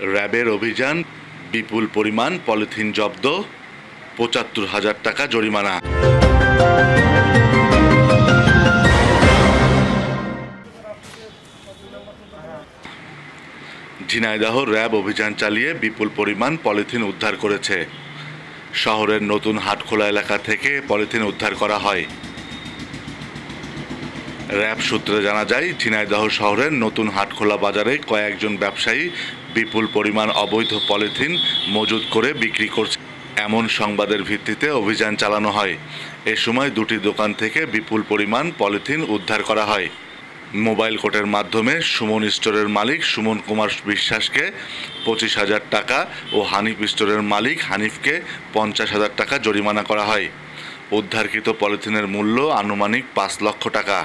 র্যাবের অভিযান, বিপুল পরিমাণ পলিথিন জব্দ, পঁচাত্তর হাজার টাকা জরিমানা। ঝিনাইদহ র্যাব অভিযান চালিয়ে বিপুল পরিমাণ পলিথিন উদ্ধার করেছে। শহরের নতুন হাটখোলা এলাকা থেকে পলিথিন উদ্ধার করা হয়। র্যাব সূত্রে জানা যায়, ঝিনাইদহ শহরের নতুন হাটখোলা বাজারে কয়েকজন ব্যবসায়ী বিপুল পরিমাণ অবৈধ পলিথিন মজুত করে বিক্রি করছে। এমন সংবাদের ভিত্তিতে অভিযান চালানো হয়। এ সময় দুটি দোকান থেকে বিপুল পরিমাণ পলিথিন উদ্ধার করা হয়। মোবাইল কোর্টের মাধ্যমে সুমন স্টোরের মালিক সুমন কুমার বিশ্বাসকে পঁচিশ হাজার টাকা ও হানিফ স্টোরের মালিক হানিফকে পঞ্চাশ হাজার টাকা জরিমানা করা হয়। উদ্ধারকৃত পলিথিনের মূল্য আনুমানিক পাঁচ লক্ষ টাকা।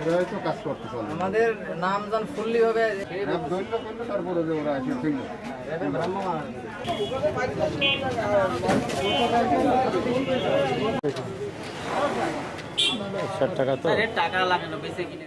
ওরা হয়তো কাজ করতে চলে আমাদের নাম জান ফুললি হবে তারপরে যে ওরা ফিরলো ষাট টাকা তো? টাকা লাগানো না বেশি কিনে